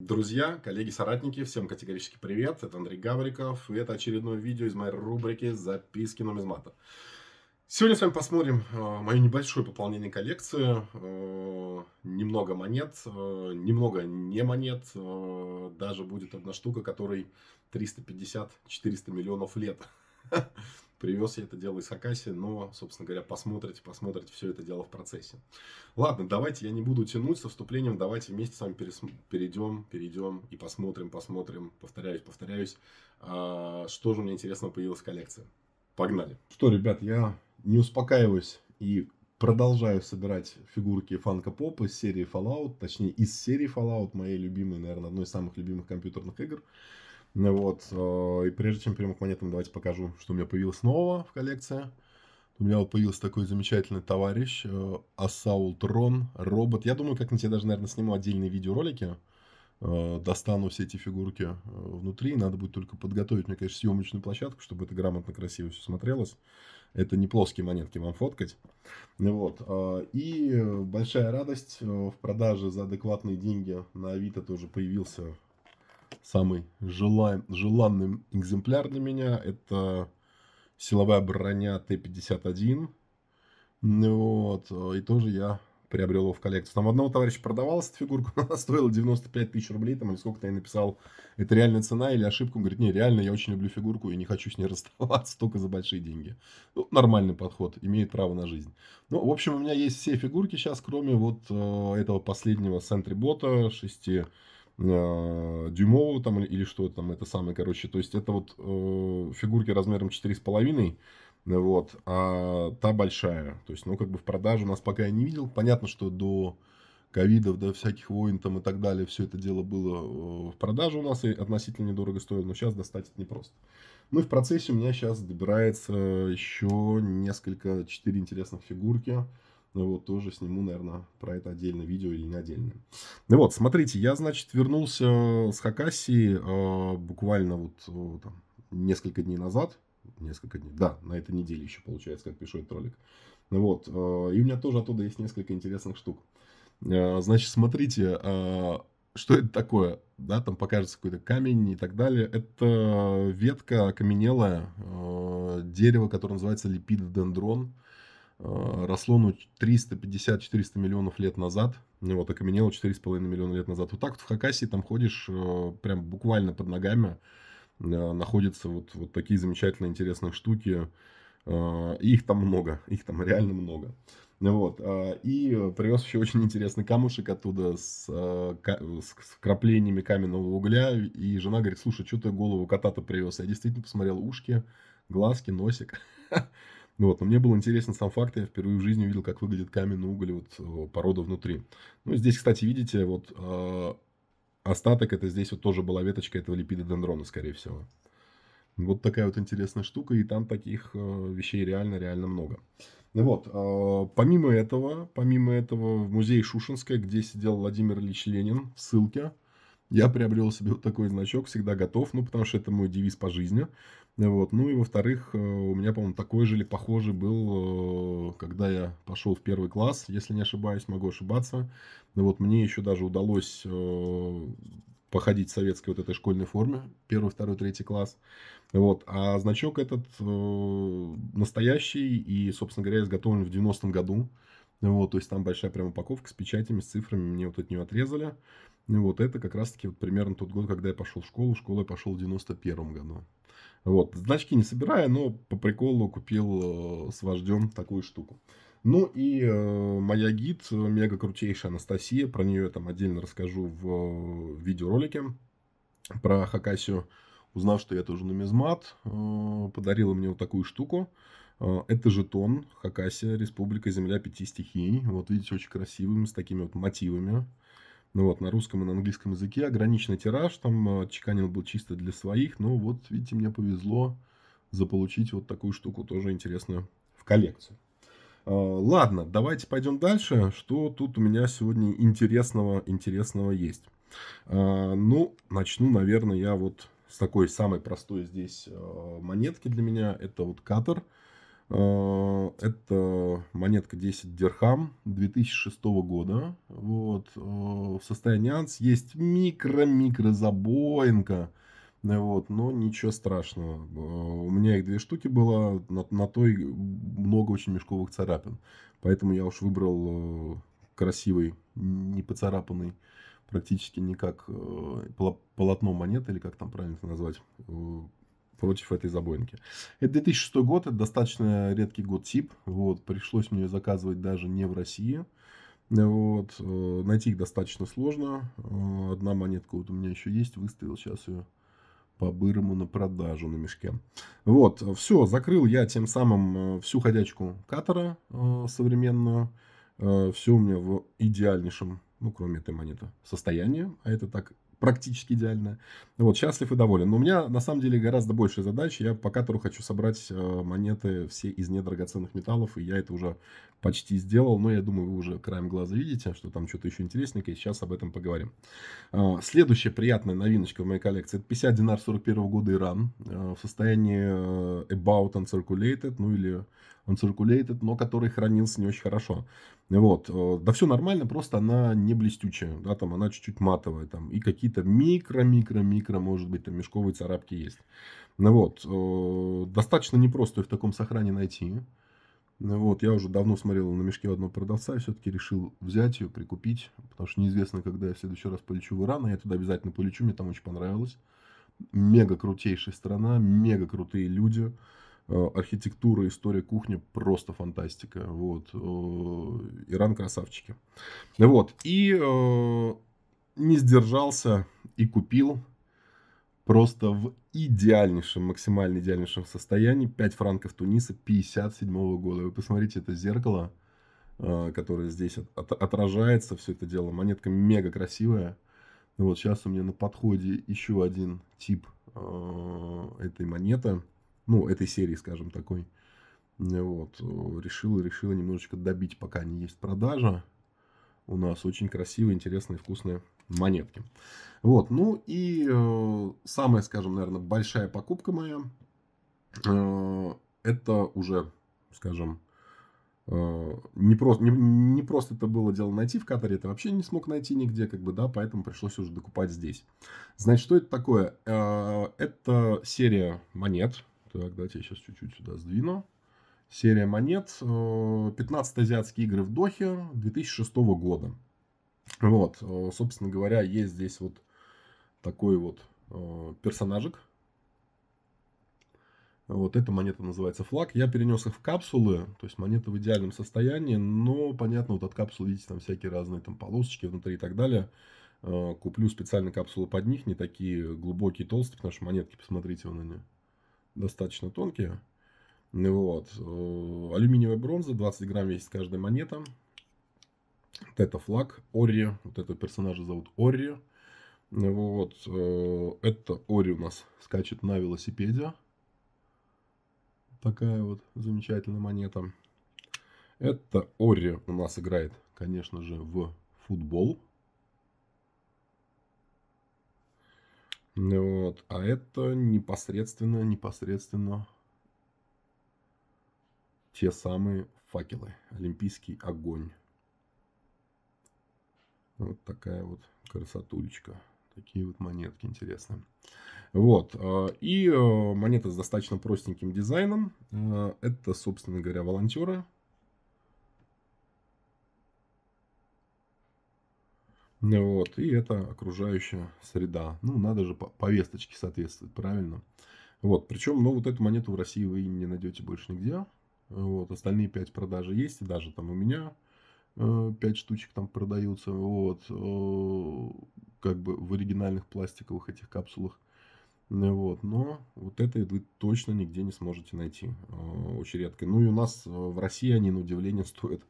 Друзья, коллеги, соратники, всем категорически привет. Это Андрей Гавриков. И это очередное видео из моей рубрики «Записки нумизмата». Сегодня с вами посмотрим э, мое небольшое пополнение коллекции. Э, немного монет, э, немного не монет. Э, даже будет одна штука, которой 350-400 миллионов лет. Привез я это дело из Хакаси, но, собственно говоря, посмотрите, посмотрите все это дело в процессе. Ладно, давайте я не буду тянуть со вступлением, давайте вместе с вами перейдем, перейдем и посмотрим, посмотрим, повторяюсь, повторяюсь, а, что же у меня интересного появилось в коллекции. Погнали. Что, ребят, я не успокаиваюсь и продолжаю собирать фигурки Фанка Поп из серии Fallout, точнее из серии Fallout, моей любимой, наверное, одной из самых любимых компьютерных игр. Вот, э, и прежде чем перейдем к монетам, давайте покажу, что у меня появилось нового в коллекции. У меня появился такой замечательный товарищ, э, Асаул Трон, робот. Я думаю, как-нибудь я даже, наверное, сниму отдельные видеоролики. Э, достану все эти фигурки внутри. Надо будет только подготовить мне, конечно, съемочную площадку, чтобы это грамотно, красиво все смотрелось. Это не плоские монетки вам фоткать. Вот. И большая радость в продаже за адекватные деньги на Авито тоже появился самый желан, желанный экземпляр для меня. Это силовая броня Т-51. Вот. И тоже я приобрел его в коллекцию. Там одного товарища продавалась эта фигурка, она стоила 95 тысяч рублей, там, или сколько-то я написал, это реальная цена или ошибка. Он говорит, не, реально, я очень люблю фигурку и не хочу с ней расставаться только за большие деньги. Ну, нормальный подход, имеет право на жизнь. Ну, в общем, у меня есть все фигурки сейчас, кроме вот э, этого последнего бота 6 э, дюймового там или что там это самое, короче. То есть это вот э, фигурки размером 4,5, вот, а та большая. То есть, ну, как бы в продаже у нас пока я не видел. Понятно, что до ковидов, до всяких войн там и так далее, все это дело было э, в продаже у нас и относительно недорого стоило, но сейчас достать это непросто. Ну и в процессе у меня сейчас добирается еще несколько, четыре интересных фигурки. Ну вот, тоже сниму, наверное, про это отдельное видео или не отдельное. Ну вот, смотрите, я, значит, вернулся с Хакасии э, буквально вот э, там, несколько дней назад. Несколько дней, да, на этой неделе еще получается, как пишу этот ролик. Ну вот, э, и у меня тоже оттуда есть несколько интересных штук. Э, значит, смотрите, э, что это такое? Да, там покажется какой-то камень и так далее. Это ветка окаменелая, э, дерево, которое называется липидодендрон. Э, росло ну, 350-400 миллионов лет назад, ну, вот окаменело 4,5 миллиона лет назад. Вот так вот в Хакасии там ходишь, э, прям буквально под ногами э, находятся вот, вот такие замечательные интересные штуки. их там много, их там реально много. Вот. И привез еще очень интересный камушек оттуда с, с вкраплениями каменного угля. И жена говорит, слушай, что ты голову кота-то привез? Я действительно посмотрел ушки, глазки, носик. Ну вот, но мне был интересен сам факт, я впервые в жизни увидел, как выглядит каменный уголь, вот э, порода внутри. Ну, здесь, кстати, видите, вот э, остаток, это здесь вот тоже была веточка этого липидодендрона, скорее всего. Вот такая вот интересная штука, и там таких э, вещей реально-реально много. Ну вот, э, помимо этого, помимо этого, в музее Шушинская, где сидел Владимир Ильич Ленин, в ссылке, я приобрел себе вот такой значок, всегда готов, ну, потому что это мой девиз по жизни. Вот. Ну и во-вторых, э, у меня, по-моему, такой же или похожий был, э, когда я пошел в первый класс, если не ошибаюсь, могу ошибаться. Но вот мне еще даже удалось э, походить в советской вот этой школьной форме, первый, второй, третий класс. Вот. А значок этот настоящий и, собственно говоря, изготовлен в 90-м году. Вот, то есть там большая прям упаковка с печатями, с цифрами, мне вот от нее отрезали. Вот это как раз-таки вот примерно тот год, когда я пошел в школу. В школу я пошел в 91 году. Вот. Значки не собираю, но по приколу купил э, с вождем такую штуку. Ну и э, моя гид, мега крутейшая Анастасия, про нее я там отдельно расскажу в э, видеоролике про Хакасию. Узнав, что я тоже нумизмат, э, подарила мне вот такую штуку. Э, это жетон Хакасия, Республика Земля Пяти Стихий. Вот видите, очень красивым, с такими вот мотивами. Ну вот, на русском и на английском языке. Ограниченный тираж, там э, чеканил был чисто для своих. Но вот, видите, мне повезло заполучить вот такую штуку, тоже интересную, в коллекцию. Э, ладно, давайте пойдем дальше. Что тут у меня сегодня интересного, интересного есть? Ну, начну, наверное, я вот с такой самой простой здесь монетки для меня. Это вот катер это монетка 10 дирхам 2006 года. Вот. Э, в состоянии анс есть микро-микро забоинка. Вот, но ничего страшного. Э, у меня их две штуки было, на, на той много очень мешковых царапин. Поэтому я уж выбрал красивый, не поцарапанный практически никак полотно монеты, или как там правильно назвать, против этой забойники. Это 2006 год, это достаточно редкий год тип. Вот, пришлось мне заказывать даже не в России. Вот, э, найти их достаточно сложно. Э, одна монетка вот у меня еще есть, выставил сейчас ее по-бырому на продажу на мешке. Вот, все, закрыл я тем самым э, всю ходячку катера современную. Все у меня в идеальнейшем, ну, кроме этой монеты, состоянии. А это так практически идеальная. Вот, счастлив и доволен. Но у меня на самом деле гораздо больше задач. Я по которому хочу собрать э, монеты все из недрагоценных металлов, и я это уже почти сделал. Но я думаю, вы уже краем глаза видите, что там что-то еще интересненькое. Сейчас об этом поговорим. А, следующая приятная новиночка в моей коллекции. Это 50 динар 41 года Иран э, в состоянии э, About Uncirculated, ну или Uncirculated, но который хранился не очень хорошо. Вот. Э, да все нормально, просто она не блестючая. Да, там она чуть-чуть матовая. Там, и какие-то микро-микро-микро, может быть, там мешковые царапки есть. Ну вот. Э, достаточно непросто их в таком сохране найти. Ну вот, я уже давно смотрел на мешке одного продавца и все-таки решил взять ее, прикупить, потому что неизвестно, когда я в следующий раз полечу в Иран, а я туда обязательно полечу, мне там очень понравилось. Мега крутейшая страна, мега крутые люди. Э, архитектура, история кухни просто фантастика. Вот. Э, Иран красавчики. Вот. И э, не сдержался и купил просто в идеальнейшем, максимально идеальнейшем состоянии 5 франков Туниса 57 года. Вы посмотрите, это зеркало, которое здесь от, отражается, все это дело. Монетка мега красивая. Вот сейчас у меня на подходе еще один тип этой монеты ну, этой серии, скажем, такой. Вот, решила, решила немножечко добить, пока не есть продажа. У нас очень красивые, интересные, вкусные монетки. Вот, ну и э, самая, скажем, наверное, большая покупка моя, э, это уже, скажем, э, не, просто, не, не просто это было дело найти в Катаре, это вообще не смог найти нигде, как бы, да, поэтому пришлось уже докупать здесь. Значит, что это такое? Э, это серия монет, так, давайте я сейчас чуть-чуть сюда сдвину. Серия монет. 15 э, азиатские игры в Дохе 2006 года. Вот, э, собственно говоря, есть здесь вот такой вот э, персонажик. Вот эта монета называется флаг. Я перенес их в капсулы, то есть монеты в идеальном состоянии, но понятно, вот от капсул, видите, там всякие разные там полосочки внутри и так далее. Куплю специально капсулы под них, не такие глубокие, толстые, потому что монетки, посмотрите, вон они, достаточно тонкие. Вот. Э, алюминиевая бронза, 20 грамм весит каждая монета. Вот это флаг Ори. Вот этого персонажа зовут Ори. Вот. Э, это Ори у нас скачет на велосипеде. Такая вот замечательная монета. Это Ори у нас играет, конечно же, в футбол. Вот. А это непосредственно, непосредственно те самые факелы. Олимпийский огонь. Вот такая вот красотулечка. Такие вот монетки интересные. Вот. А, и э, монета с достаточно простеньким дизайном. А, это, собственно говоря, волонтеры. Вот, и это окружающая среда. Ну, надо же повесточке соответствовать, правильно? Вот, причем, ну, вот эту монету в России вы не найдете больше нигде. Вот, остальные 5 продажи есть, и даже там у меня э, 5 штучек там продаются. Вот, э, как бы в оригинальных пластиковых этих капсулах. Вот, но вот это вы точно нигде не сможете найти. Э, очень редко. Ну и у нас э, в России они, на удивление, стоят Э,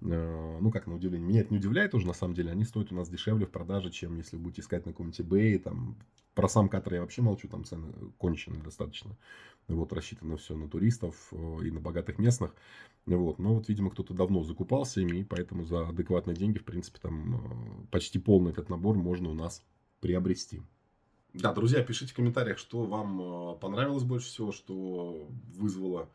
ну, как на удивление, меня это не удивляет уже, на самом деле, они стоят у нас дешевле в продаже, чем если будете искать на каком-нибудь eBay, там, про сам катер я вообще молчу, там цены конченые достаточно. Вот, рассчитано все на туристов э, и на богатых местных. Вот, но вот, видимо, кто-то давно закупался ими, и поэтому за адекватные деньги, в принципе, там э, почти полный этот набор можно у нас приобрести. Да, друзья, пишите в комментариях, что вам понравилось больше всего, что вызвало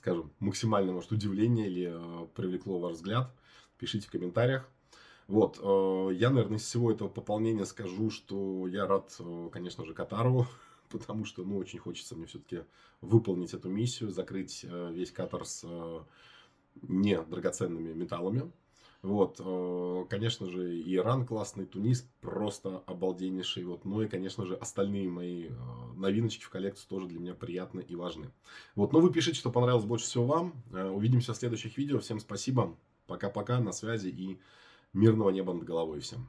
скажем, максимальное, может, удивление или э, привлекло ваш взгляд, пишите в комментариях. Вот, э, я, наверное, из всего этого пополнения скажу, что я рад, э, конечно же, Катару, потому что, ну, очень хочется мне все-таки выполнить эту миссию, закрыть э, весь Катар с э, не драгоценными металлами. Вот, э, конечно же, Иран классный, Тунис просто обалденнейший. Вот, ну и, конечно же, остальные мои э, новиночки в коллекцию тоже для меня приятны и важны. Вот, ну вы пишите, что понравилось больше всего вам. Э, увидимся в следующих видео. Всем спасибо. Пока-пока, на связи и мирного неба над головой всем.